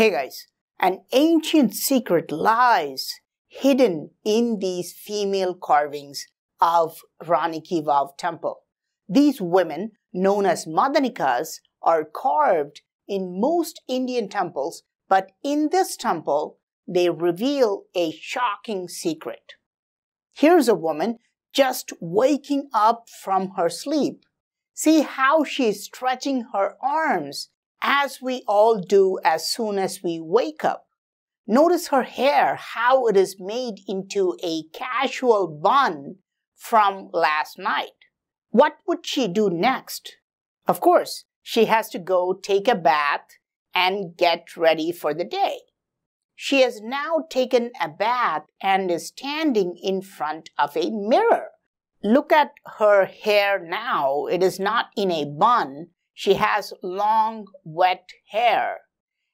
Hey guys, an ancient secret lies hidden in these female carvings of Rani Ki Vav temple. These women, known as Madhanikas, are carved in most Indian temples, but in this temple, they reveal a shocking secret. Here's a woman just waking up from her sleep. See how she's stretching her arms as we all do as soon as we wake up. Notice her hair, how it is made into a casual bun from last night. What would she do next? Of course, she has to go take a bath and get ready for the day. She has now taken a bath and is standing in front of a mirror. Look at her hair now. It is not in a bun. She has long, wet hair.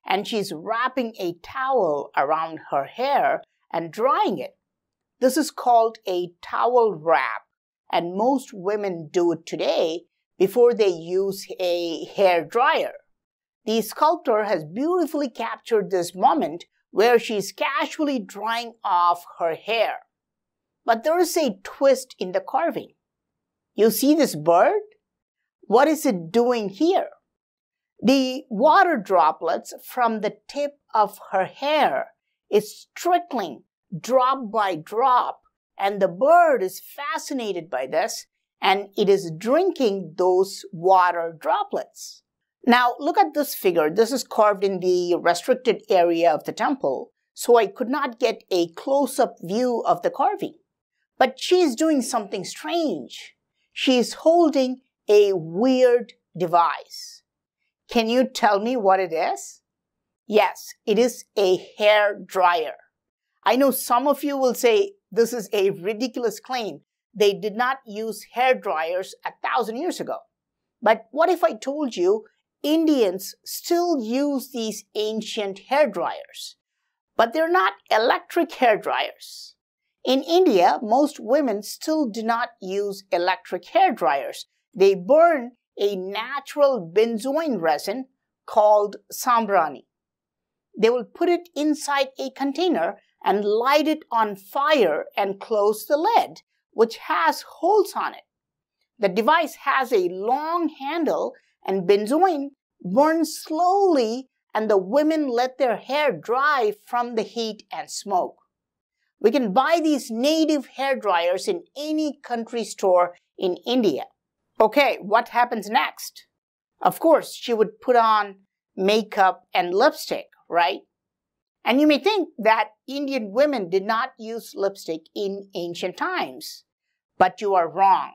And she's wrapping a towel around her hair and drying it. This is called a towel wrap. And most women do it today before they use a hair dryer. The sculptor has beautifully captured this moment where she's casually drying off her hair. But there is a twist in the carving. You see this bird? What is it doing here? The water droplets from the tip of her hair is trickling drop by drop and the bird is fascinated by this and it is drinking those water droplets. Now look at this figure. This is carved in the restricted area of the temple, so I could not get a close-up view of the carving. But she is doing something strange. She is holding a weird device. Can you tell me what it is? Yes, it is a hair dryer. I know some of you will say this is a ridiculous claim. They did not use hair dryers a thousand years ago. But what if I told you Indians still use these ancient hair dryers? But they're not electric hair dryers. In India, most women still do not use electric hair dryers. They burn a natural benzoin resin called sambrani. They will put it inside a container and light it on fire and close the lid, which has holes on it. The device has a long handle and benzoin burns slowly and the women let their hair dry from the heat and smoke. We can buy these native hair dryers in any country store in India. Okay, what happens next? Of course, she would put on makeup and lipstick, right? And you may think that Indian women did not use lipstick in ancient times, but you are wrong.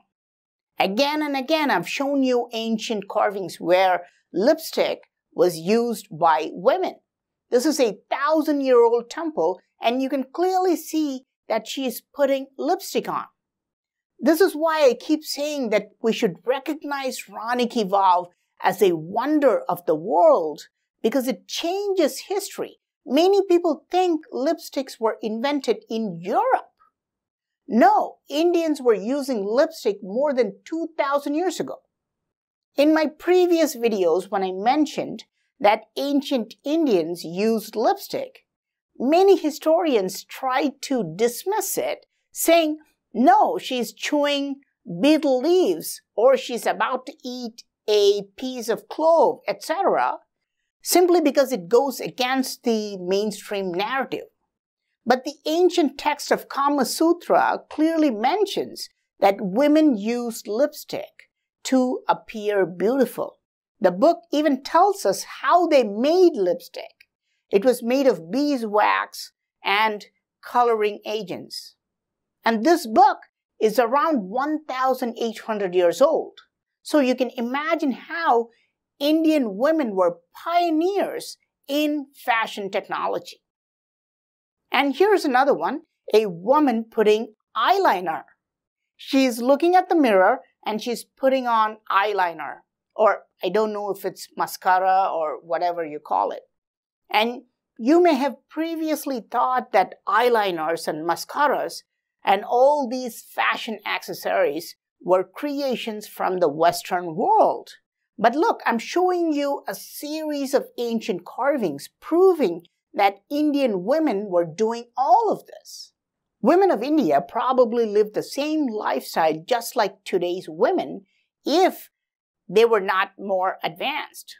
Again and again, I've shown you ancient carvings where lipstick was used by women. This is a thousand year old temple and you can clearly see that she is putting lipstick on. This is why I keep saying that we should recognize Rani Ki as a wonder of the world because it changes history. Many people think lipsticks were invented in Europe. No, Indians were using lipstick more than 2000 years ago. In my previous videos, when I mentioned that ancient Indians used lipstick, many historians tried to dismiss it, saying, no, she's chewing betel leaves or she's about to eat a piece of clove, etc., simply because it goes against the mainstream narrative. But the ancient text of Kama Sutra clearly mentions that women used lipstick to appear beautiful. The book even tells us how they made lipstick. It was made of beeswax and coloring agents. And this book is around 1,800 years old. So you can imagine how Indian women were pioneers in fashion technology. And here's another one, a woman putting eyeliner. She's looking at the mirror and she's putting on eyeliner, or I don't know if it's mascara or whatever you call it. And you may have previously thought that eyeliners and mascaras and all these fashion accessories were creations from the Western world. But look, I'm showing you a series of ancient carvings proving that Indian women were doing all of this. Women of India probably lived the same lifestyle just like today's women if they were not more advanced.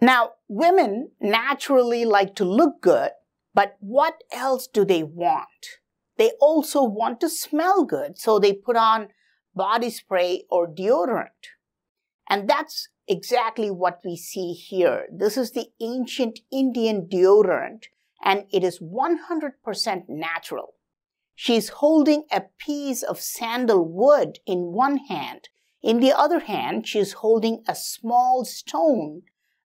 Now, women naturally like to look good, but what else do they want? They also want to smell good, so they put on body spray or deodorant. And that's exactly what we see here. This is the ancient Indian deodorant and it is 100% natural. She's holding a piece of sandalwood in one hand. In the other hand, she's holding a small stone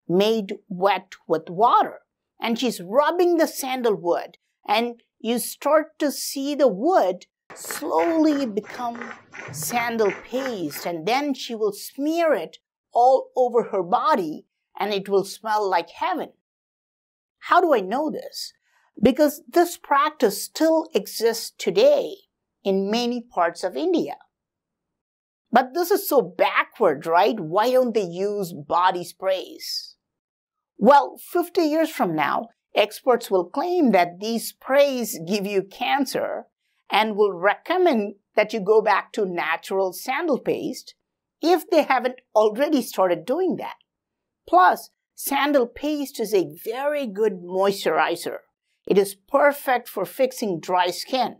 made wet with water. And she's rubbing the sandalwood and you start to see the wood slowly become sandal paste and then she will smear it all over her body and it will smell like heaven. How do I know this? Because this practice still exists today in many parts of India. But this is so backward, right? Why don't they use body sprays? Well, 50 years from now, experts will claim that these sprays give you cancer and will recommend that you go back to natural sandal paste if they haven't already started doing that. Plus, sandal paste is a very good moisturizer. It is perfect for fixing dry skin.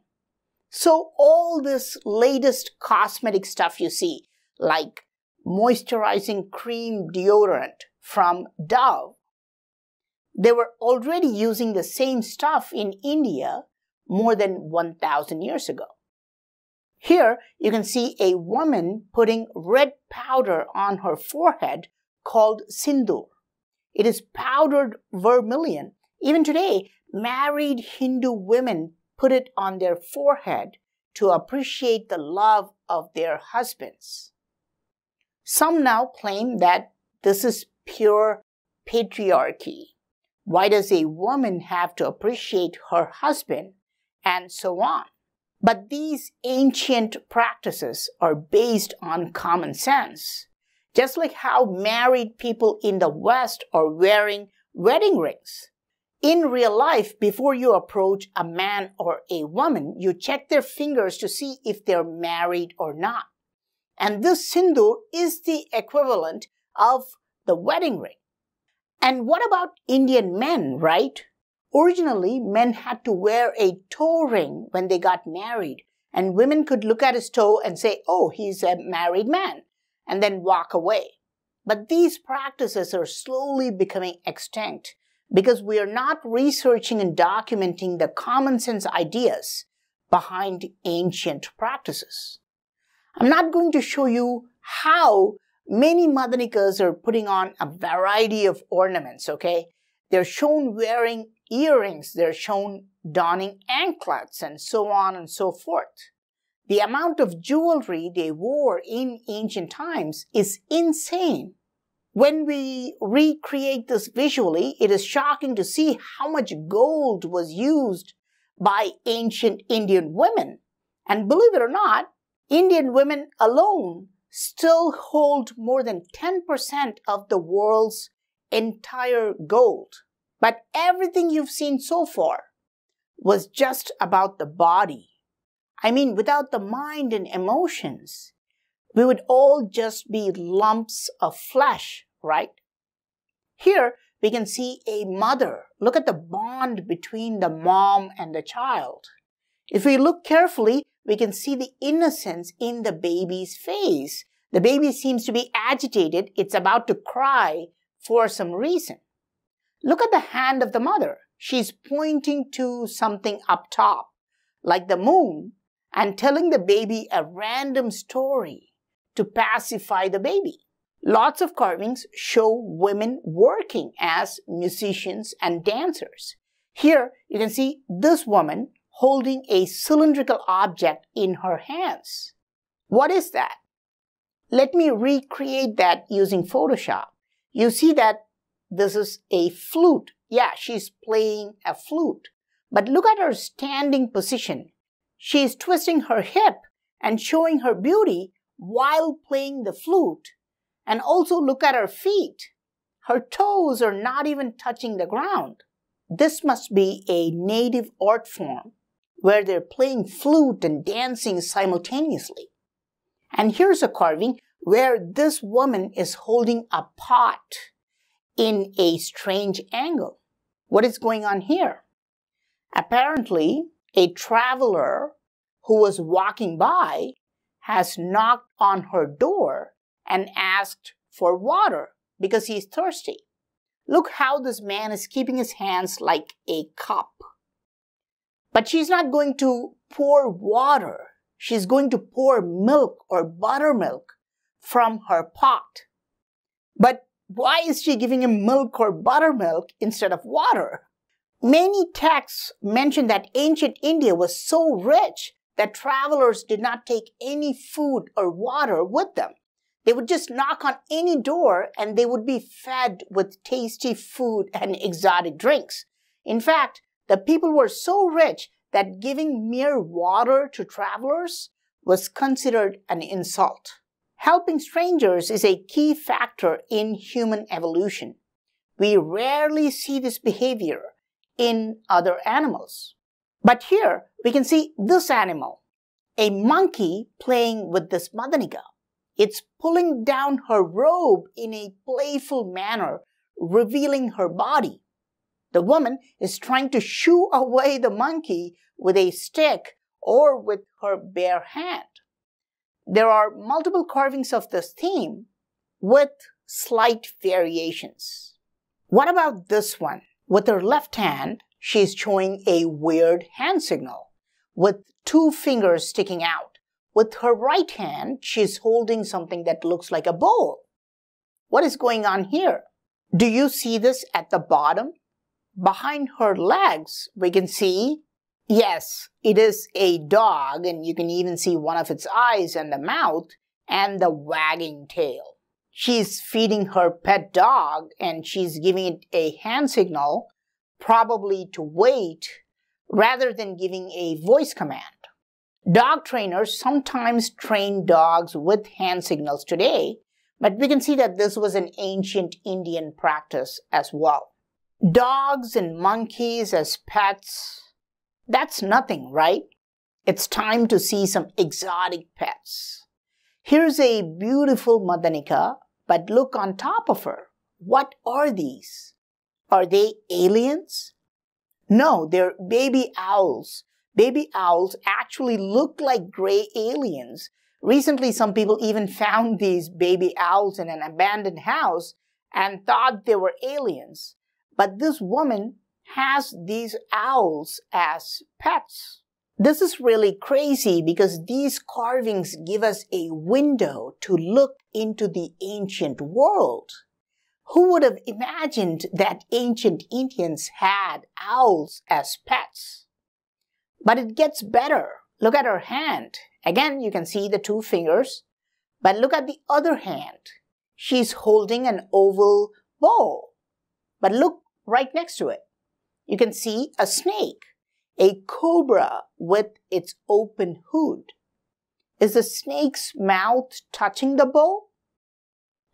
So all this latest cosmetic stuff you see, like moisturizing cream deodorant from Dove, they were already using the same stuff in India more than 1000 years ago. Here you can see a woman putting red powder on her forehead called sindoor. It is powdered vermilion. Even today, married Hindu women put it on their forehead to appreciate the love of their husbands. Some now claim that this is pure patriarchy. Why does a woman have to appreciate her husband? And so on. But these ancient practices are based on common sense. Just like how married people in the West are wearing wedding rings. In real life, before you approach a man or a woman, you check their fingers to see if they're married or not. And this sindoor is the equivalent of the wedding ring. And what about Indian men, right? Originally, men had to wear a toe ring when they got married, and women could look at his toe and say, oh, he's a married man, and then walk away. But these practices are slowly becoming extinct because we are not researching and documenting the common sense ideas behind ancient practices. I'm not going to show you how many Madhanikas are putting on a variety of ornaments, okay? They're shown wearing earrings, they're shown donning anklets, and so on and so forth. The amount of jewelry they wore in ancient times is insane. When we recreate this visually, it is shocking to see how much gold was used by ancient Indian women. And believe it or not, Indian women alone still hold more than 10% of the world's entire gold. But everything you've seen so far was just about the body. I mean, without the mind and emotions, we would all just be lumps of flesh, right? Here, we can see a mother. Look at the bond between the mom and the child. If we look carefully, we can see the innocence in the baby's face. The baby seems to be agitated. It's about to cry for some reason. Look at the hand of the mother. She's pointing to something up top, like the moon, and telling the baby a random story to pacify the baby. Lots of carvings show women working as musicians and dancers. Here you can see this woman holding a cylindrical object in her hands. What is that? Let me recreate that using Photoshop. You see that this is a flute. Yeah, she's playing a flute. But look at her standing position. She is twisting her hip and showing her beauty while playing the flute. And also look at her feet. Her toes are not even touching the ground. This must be a native art form where they're playing flute and dancing simultaneously. And here's a carving where this woman is holding a pot in a strange angle. What is going on here? Apparently, a traveler who was walking by has knocked on her door and asked for water because he's thirsty. Look how this man is keeping his hands like a cup. But she's not going to pour water. She's going to pour milk or buttermilk from her pot. But why is she giving him milk or buttermilk instead of water? Many texts mention that ancient India was so rich that travelers did not take any food or water with them. They would just knock on any door and they would be fed with tasty food and exotic drinks. In fact, the people were so rich that giving mere water to travelers was considered an insult. Helping strangers is a key factor in human evolution. We rarely see this behavior in other animals. But here we can see this animal, a monkey playing with this Madhanika. It's pulling down her robe in a playful manner, revealing her body. The woman is trying to shoo away the monkey with a stick or with her bare hand. There are multiple carvings of this theme with slight variations. What about this one? With her left hand, she is showing a weird hand signal with two fingers sticking out. With her right hand, she is holding something that looks like a bowl. What is going on here? Do you see this at the bottom? Behind her legs, we can see, yes, it is a dog, and you can even see one of its eyes and the mouth and the wagging tail. She's feeding her pet dog and she's giving it a hand signal probably to wait rather than giving a voice command. Dog trainers sometimes train dogs with hand signals today, but we can see that this was an ancient Indian practice as well. Dogs and monkeys as pets, that's nothing, right? It's time to see some exotic pets. Here's a beautiful Madhanika, but look on top of her. What are these? Are they aliens? No, they're baby owls. Baby owls actually look like gray aliens. Recently, some people even found these baby owls in an abandoned house and thought they were aliens. But this woman has these owls as pets. This is really crazy because these carvings give us a window to look into the ancient world. Who would have imagined that ancient Indians had owls as pets? But it gets better. Look at her hand. Again, you can see the two fingers. But look at the other hand. She's holding an oval bowl. But look right next to it. You can see a snake, a cobra with its open hood. Is the snake's mouth touching the bowl?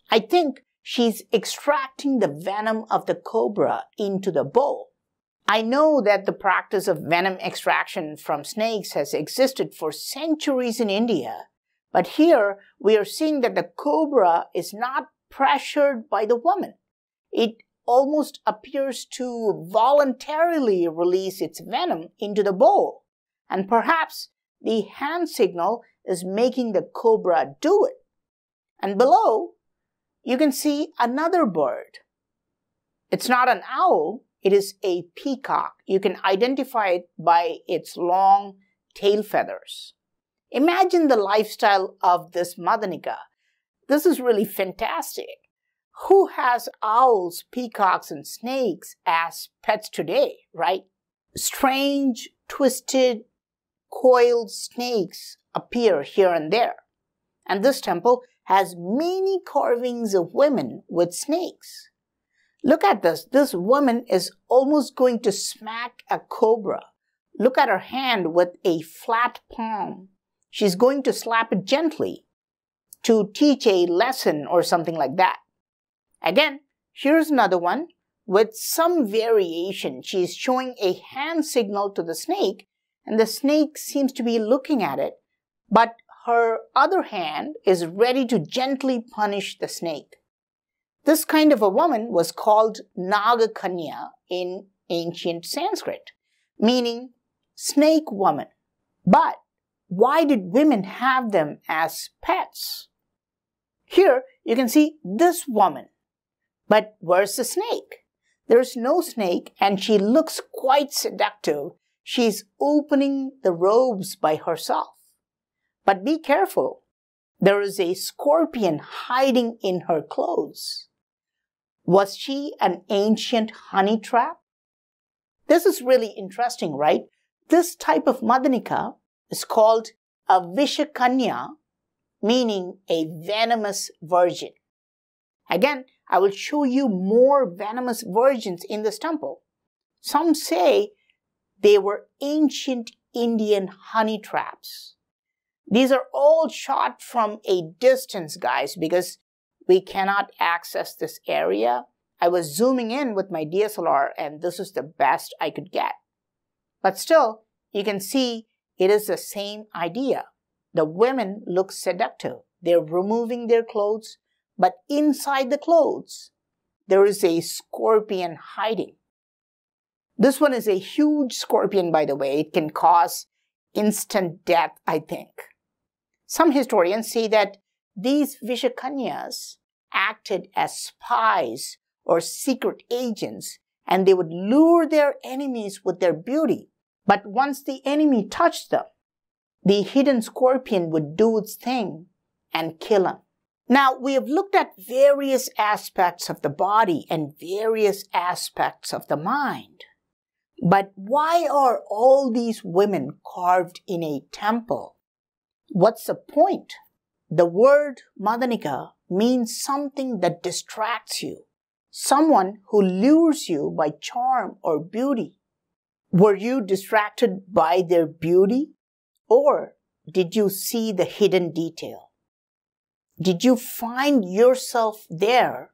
I think she's extracting the venom of the cobra into the bowl. I know that the practice of venom extraction from snakes has existed for centuries in India, but here we are seeing that the cobra is not pressured by the woman. It almost appears to voluntarily release its venom into the bowl, and perhaps the hand signal is making the cobra do it. And below, you can see another bird. It's not an owl, it is a peacock. You can identify it by its long tail feathers. Imagine the lifestyle of this Madhanika. This is really fantastic. Who has owls, peacocks, and snakes as pets today, right? Strange, twisted, coiled snakes appear here and there. And this temple has many carvings of women with snakes. Look at this. This woman is almost going to smack a cobra. Look at her hand with a flat palm. She's going to slap it gently. to teach a lesson or something like that. Again, here's another one with some variation. She is showing a hand signal to the snake and the snake seems to be looking at it, but her other hand is ready to gently punish the snake. This kind of a woman was called Nagakanya in ancient Sanskrit, meaning snake woman. But why did women have them as pets? Here you can see this woman. But where's the snake? There's no snake and she looks quite seductive. She's opening the robes by herself. But be careful. There is a scorpion hiding in her clothes. Was she an ancient honey trap? This is really interesting, right? This type of Madhanika is called a Vishakanya, meaning a venomous virgin. Again, I will show you more venomous virgins in this temple. Some say they were ancient Indian honey traps. These are all shot from a distance, guys, because we cannot access this area. I was zooming in with my DSLR and this is the best I could get. But still, you can see it is the same idea. The women look seductive. They're removing their clothes, but inside the clothes, there is a scorpion hiding. This one is a huge scorpion, by the way. It can cause instant death, I think. Some historians say that these Vishakanyas acted as spies or secret agents and they would lure their enemies with their beauty. But once the enemy touched them, the hidden scorpion would do its thing and kill him. Now, we have looked at various aspects of the body and various aspects of the mind. But why are all these women carved in a temple? What's the point? The word Madhanika means something that distracts you, someone who lures you by charm or beauty. Were you distracted by their beauty or did you see the hidden detail? Did you find yourself there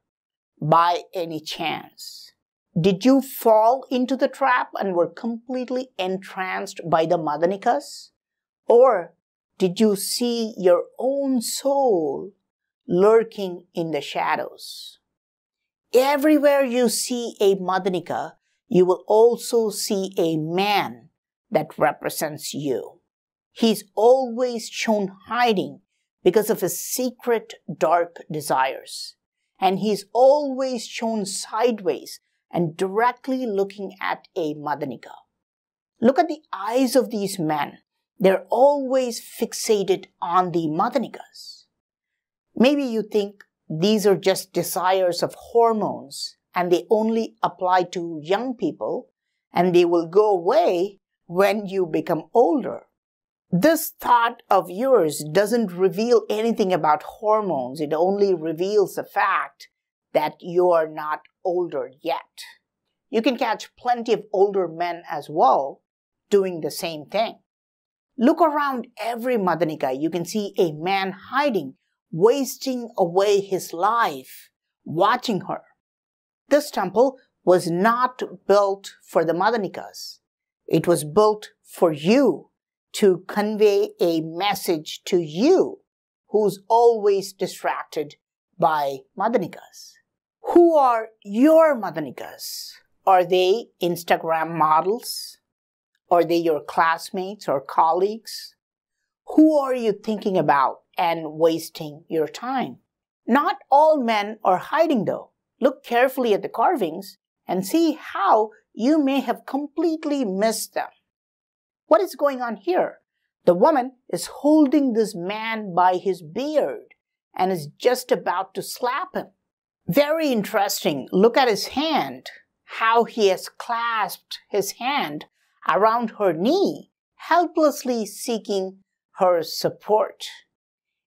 by any chance? Did you fall into the trap and were completely entranced by the Madhanikas? Or did you see your own soul lurking in the shadows? Everywhere you see a Madhanika, you will also see a man that represents you. He's always shown hiding because of his secret dark desires. And he's always shown sideways and directly looking at a Madhanika. Look at the eyes of these men. They're always fixated on the madhanikas. Maybe you think these are just desires of hormones and they only apply to young people and they will go away when you become older. This thought of yours doesn't reveal anything about hormones. It only reveals the fact that you're not older yet. You can catch plenty of older men as well doing the same thing. Look around every Madhanika. You can see a man hiding, wasting away his life, watching her. This temple was not built for the Madhanikas. It was built for you to convey a message to you who's always distracted by Madhanikas. Who are your Madhanikas? Are they Instagram models? Are they your classmates or colleagues? Who are you thinking about and wasting your time? Not all men are hiding though. Look carefully at the carvings and see how you may have completely missed them. What is going on here? The woman is holding this man by his beard and is just about to slap him. Very interesting. Look at his hand, how he has clasped his hand around her knee, helplessly seeking her support.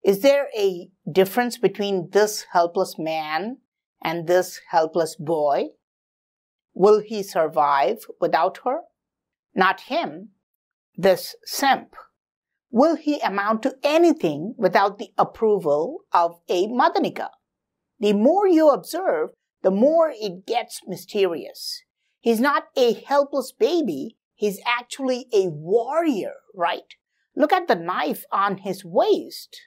Is there a difference between this helpless man and this helpless boy? Will he survive without her? Not him, this simp. will he amount to anything without the approval of a Madhanika? The more you observe, the more it gets mysterious. He's not a helpless baby, he's actually a warrior, right? Look at the knife on his waist.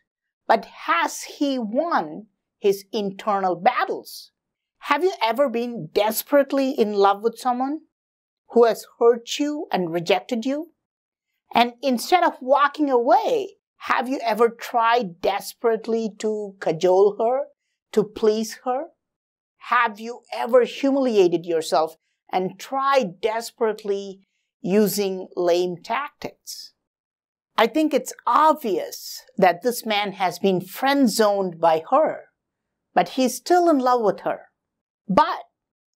But has he won his internal battles? Have you ever been desperately in love with someone who has hurt you and rejected you? And instead of walking away, have you ever tried desperately to cajole her, to please her? Have you ever humiliated yourself and tried desperately using lame tactics? I think it's obvious that this man has been friend zoned by her, but he's still in love with her. But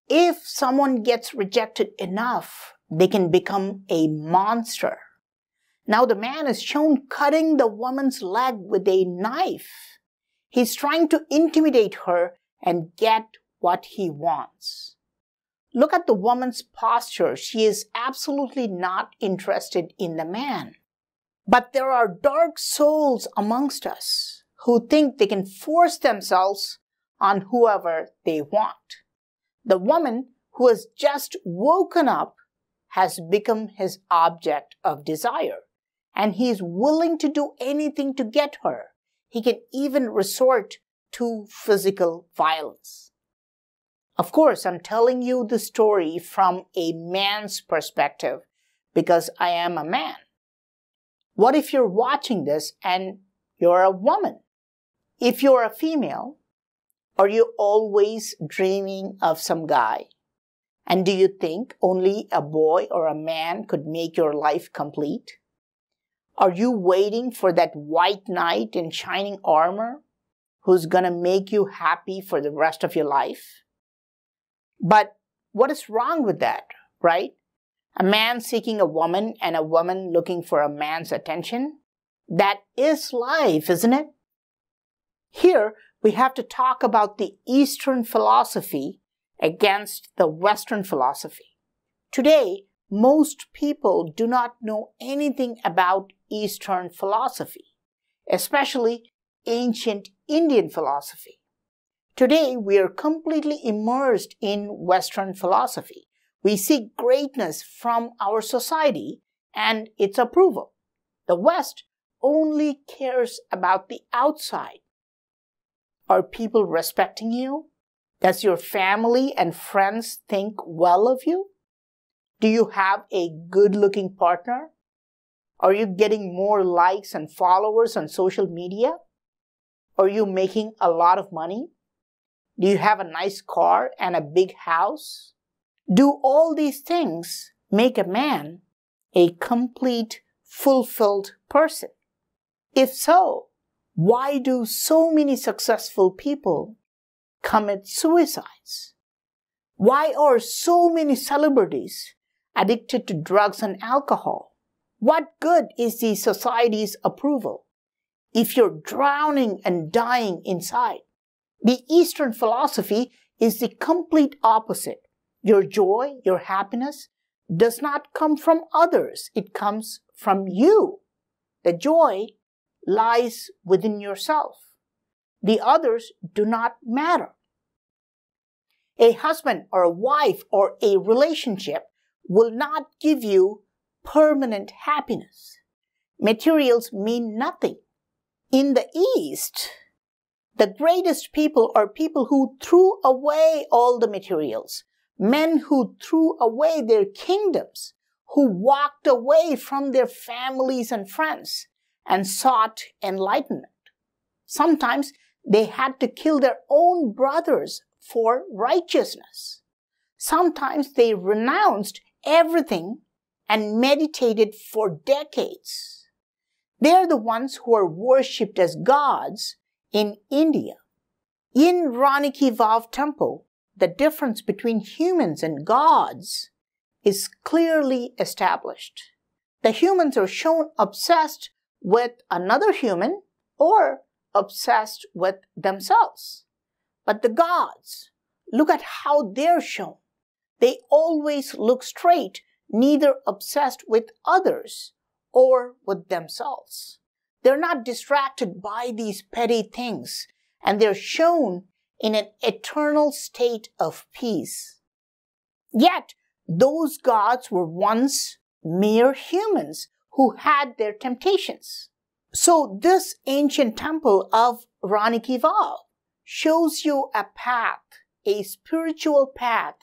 if someone gets rejected enough, they can become a monster. Now the man is shown cutting the woman's leg with a knife. He's trying to intimidate her and get what he wants. Look at the woman's posture. She is absolutely not interested in the man. But there are dark souls amongst us who think they can force themselves on whoever they want. The woman who has just woken up has become his object of desire and he is willing to do anything to get her. He can even resort to physical violence. Of course, I'm telling you the story from a man's perspective because I am a man. What if you're watching this and you're a woman? If you're a female, are you always dreaming of some guy? And do you think only a boy or a man could make your life complete? Are you waiting for that white knight in shining armor who's going to make you happy for the rest of your life? But what is wrong with that, right? A man seeking a woman and a woman looking for a man's attention? That is life, isn't it? Here, we have to talk about the Eastern philosophy against the Western philosophy. Today, most people do not know anything about Eastern philosophy, especially ancient Indian philosophy. Today, we are completely immersed in Western philosophy. We seek greatness from our society and its approval. The West only cares about the outside. Are people respecting you? Does your family and friends think well of you? Do you have a good looking partner? Are you getting more likes and followers on social media? Are you making a lot of money? Do you have a nice car and a big house? Do all these things make a man a complete, fulfilled person? If so, why do so many successful people commit suicides? Why are so many celebrities addicted to drugs and alcohol. What good is the society's approval if you're drowning and dying inside? The Eastern philosophy is the complete opposite. Your joy, your happiness does not come from others. It comes from you. The joy lies within yourself. The others do not matter. A husband or a wife or a relationship will not give you permanent happiness. Materials mean nothing. In the East, the greatest people are people who threw away all the materials, men who threw away their kingdoms, who walked away from their families and friends and sought enlightenment. Sometimes they had to kill their own brothers for righteousness. Sometimes they renounced everything and meditated for decades. They're the ones who are worshipped as gods in India. In Rani Ki Vav temple, the difference between humans and gods is clearly established. The humans are shown obsessed with another human or obsessed with themselves. But the gods, look at how they're shown. They always look straight, neither obsessed with others or with themselves. They're not distracted by these petty things, and they're shown in an eternal state of peace. Yet, those gods were once mere humans who had their temptations. So this ancient temple of Rani Ki shows you a path, a spiritual path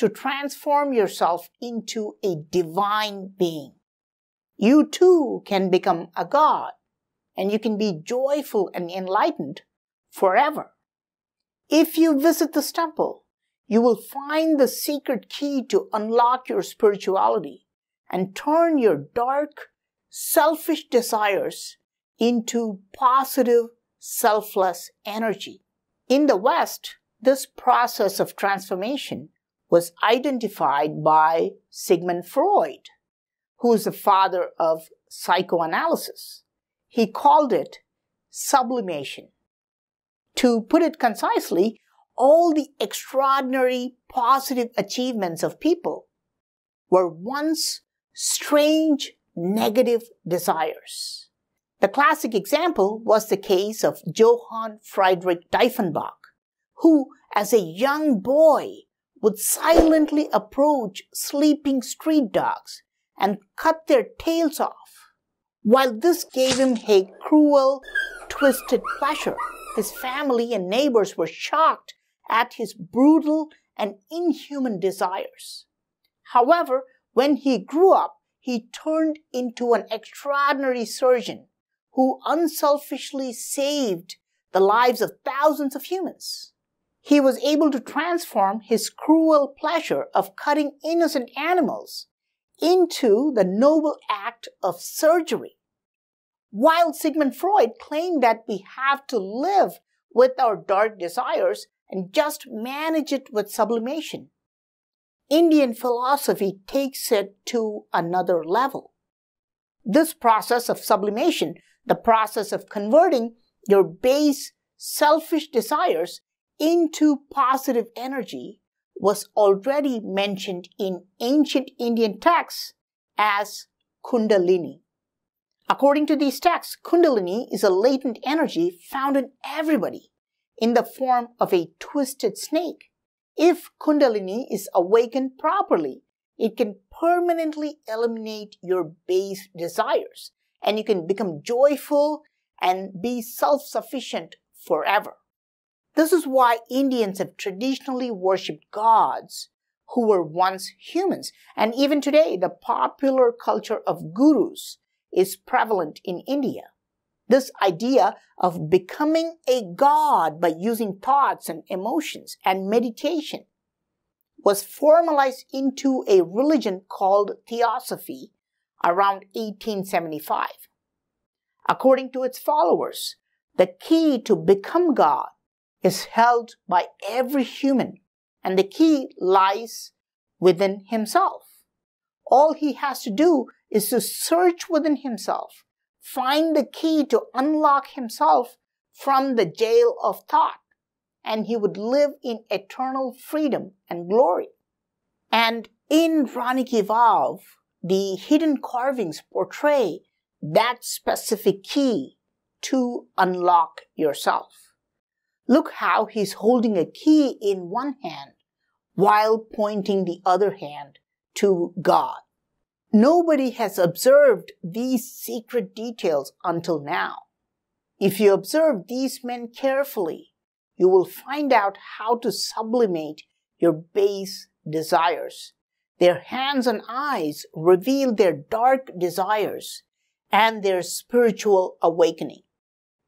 to transform yourself into a divine being. You too can become a god and you can be joyful and enlightened forever. If you visit this temple, you will find the secret key to unlock your spirituality and turn your dark, selfish desires into positive, selfless energy. In the West, this process of transformation was identified by Sigmund Freud, who is the father of psychoanalysis. He called it sublimation. To put it concisely, all the extraordinary positive achievements of people were once strange negative desires. The classic example was the case of Johann Friedrich Dieffenbach, who, as a young boy, would silently approach sleeping street dogs and cut their tails off. While this gave him a cruel, twisted pleasure, his family and neighbors were shocked at his brutal and inhuman desires. However, when he grew up, he turned into an extraordinary surgeon who unselfishly saved the lives of thousands of humans. He was able to transform his cruel pleasure of cutting innocent animals into the noble act of surgery. While Sigmund Freud claimed that we have to live with our dark desires and just manage it with sublimation, Indian philosophy takes it to another level. This process of sublimation, the process of converting your base selfish desires into positive energy, was already mentioned in ancient Indian texts as Kundalini. According to these texts, Kundalini is a latent energy found in everybody in the form of a twisted snake if Kundalini is awakened properly, it can permanently eliminate your base desires and you can become joyful and be self sufficient forever. This is why Indians have traditionally worshipped gods who were once humans. And even today, the popular culture of gurus is prevalent in India. This idea of becoming a god by using thoughts and emotions and meditation was formalized into a religion called Theosophy around 1875. According to its followers, the key to become God is held by every human, and the key lies within himself. All he has to do is to search within himself find the key to unlock himself from the jail of thought, and he would live in eternal freedom and glory. And in Rani Ki the hidden carvings portray that specific key to unlock yourself. Look how he's holding a key in one hand while pointing the other hand to God. Nobody has observed these secret details until now. If you observe these men carefully, you will find out how to sublimate your base desires. Their hands and eyes reveal their dark desires and their spiritual awakening.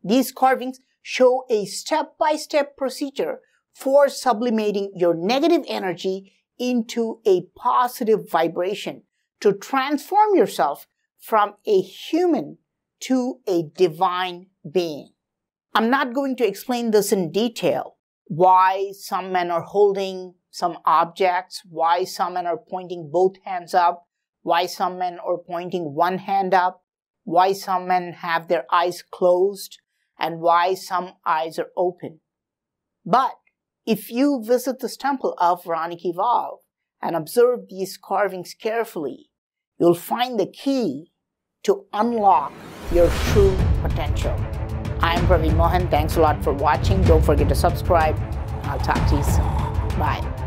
These carvings show a step by step procedure for sublimating your negative energy into a positive vibration to transform yourself from a human to a divine being. I'm not going to explain this in detail. Why some men are holding some objects, why some men are pointing both hands up, why some men are pointing one hand up, why some men have their eyes closed, and why some eyes are open. But if you visit this temple of Rani Ki Vav and observe these carvings carefully, you'll find the key to unlock your true potential. I'm Praveen Mohan. Thanks a lot for watching. Don't forget to subscribe. I'll talk to you soon. Bye.